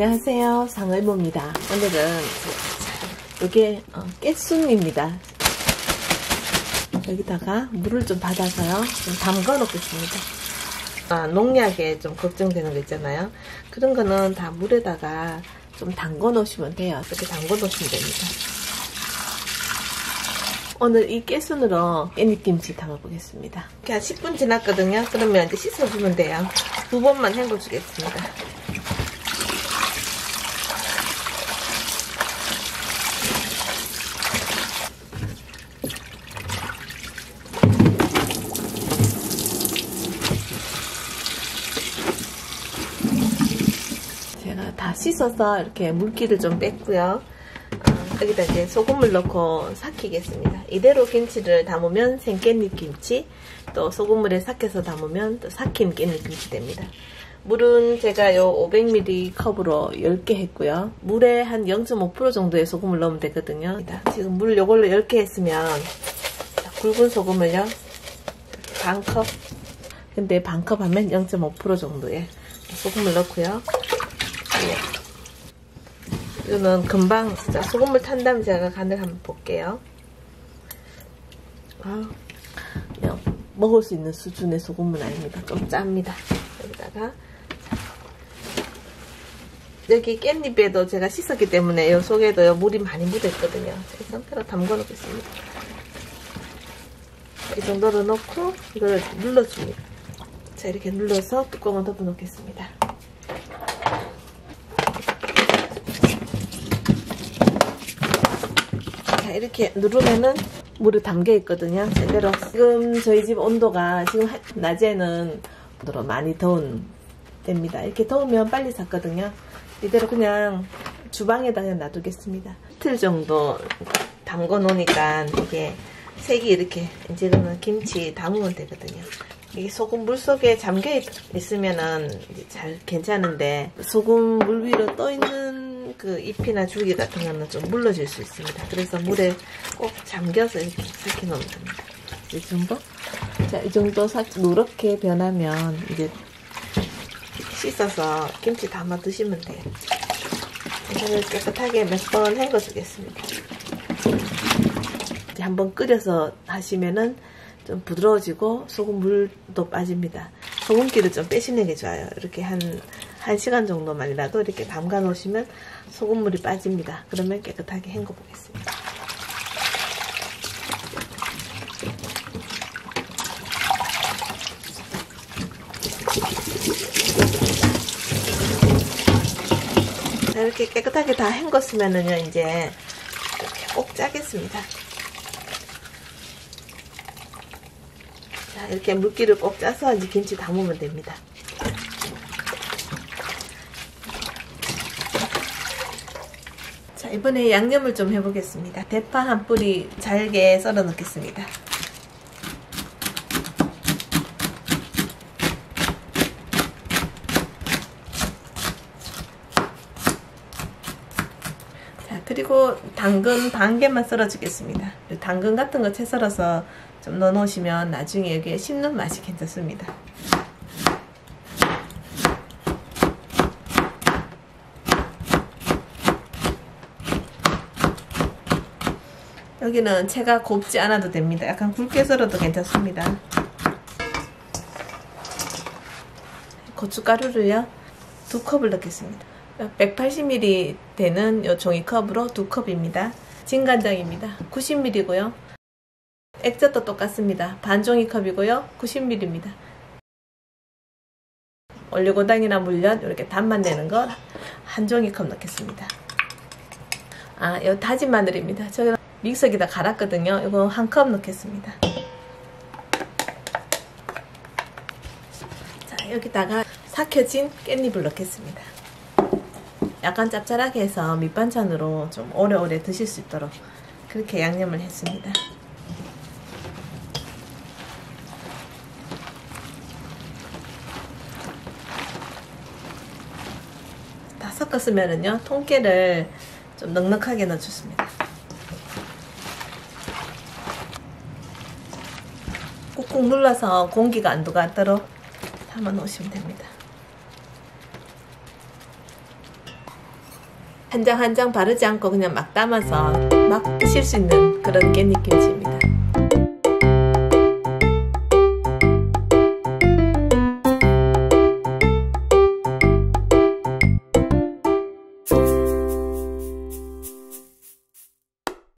안녕하세요. 상의모입니다. 오늘은 이게 어, 깨순입니다. 여기다가 물을 좀 받아서요. 좀 담가 놓겠습니다. 아, 농약에 좀 걱정되는 거 있잖아요. 그런 거는 다 물에다가 좀 담궈 놓으시면 돼요. 이렇게 담궈 놓으시면 됩니다. 오늘 이 깨순으로 깻잎김치 담아보겠습니다. 한 10분 지났거든요. 그러면 이제 씻어주면 돼요. 두 번만 헹궈주겠습니다 다 씻어서 이렇게 물기를 좀 뺐고요. 어, 여기다 이제 소금을 넣고 삭히겠습니다. 이대로 김치를 담으면 생깻잎 김치, 또 소금물에 삭혀서 담으면 또 삭힌 깻잎 김치 됩니다. 물은 제가 요 500ml 컵으로 10개 했고요. 물에 한 0.5% 정도의 소금을 넣으면 되거든요. 지금 물 요걸로 10개 했으면 굵은 소금을요. 반 컵. 근데 반 컵 하면 0.5% 정도의 소금을 넣고요. 이거는 금방 진짜 소금물 탄 다음에 제가 간을 한번 볼게요. 아, 그냥 먹을 수 있는 수준의 소금은 아닙니다. 좀 짭니다. 여기다가 여기 깻잎에도 제가 씻었기 때문에 이 속에도 물이 많이 묻어있거든요. 이 상태로 담궈 놓겠습니다. 이 정도로 넣고 이걸 눌러줍니다. 자 이렇게 눌러서 뚜껑을 덮어 놓겠습니다. 자 이렇게 누르면은 물이 담겨 있거든요. 제대로 지금 저희 집 온도가 지금 낮에는 많이 더운 때입니다. 이렇게 더우면 빨리 삭거든요. 이대로 그냥 주방에다 그냥 놔두겠습니다. 이틀 정도 담궈 놓으니까 이게 색이 이렇게 이제는 김치 담으면 되거든요. 이게 소금 물 속에 잠겨 있으면은 잘 괜찮은데 소금 물 위로 떠 있는 그 잎이나 줄기 같은 거는 좀 물러질 수 있습니다. 그래서 물에 꼭 잠겨서 이렇게 삭혀 놓으면 됩니다. 이 정도? 자, 이 정도 삭 노랗게 변하면 이제 씻어서 김치 담아 드시면 돼요. 이거를 깨끗하게 몇 번 헹궈 주겠습니다. 한번 끓여서 하시면은 좀 부드러워지고 소금 물도 빠집니다. 소금기를 좀 빼시는 게 좋아요. 이렇게 한, 한 시간 정도만이라도 이렇게 담가 놓으시면 소금물이 빠집니다. 그러면 깨끗하게 헹궈 보겠습니다. 자, 이렇게 깨끗하게 다 헹궜으면은요, 이제 꼭 짜겠습니다. 자, 이렇게 물기를 꼭 짜서 이제 김치 담으면 됩니다. 자, 이번에 양념을 좀 해보겠습니다. 대파 한 뿌리 잘게 썰어 넣겠습니다. 자, 그리고 당근 반 개만 썰어 주겠습니다. 당근 같은 거 채 썰어서 좀 넣어 놓으시면 나중에 여기에 씹는 맛이 괜찮습니다. 여기는 채가 곱지 않아도 됩니다. 약간 굵게 썰어도 괜찮습니다. 고춧가루를요. 두 컵을 넣겠습니다. 180ml 되는 요 종이컵으로 두 컵입니다. 진간장입니다. 90ml고요. 액젓도 똑같습니다. 반 종이컵이고요. 90ml입니다. 올리고당이나 물엿 이렇게 단맛 내는 거한 종이컵 넣겠습니다. 아, 이 다진 마늘입니다. 저는 믹서기다 갈았거든요. 이거 한 컵 넣겠습니다. 자, 여기다가 삭혀진 깻잎을 넣겠습니다. 약간 짭짤하게 해서 밑반찬으로 좀 오래오래 드실 수 있도록 그렇게 양념을 했습니다. 다 섞었으면은요 통깨를 좀 넉넉하게 넣어줬습니다. 꾹 꾹 눌러서 공기가 안 들어가도록 담아 놓으시면 됩니다. 한 장 한 장 바르지 않고 그냥 막 담아서 막 드실 수 있는 그런 깻잎 김치입니다.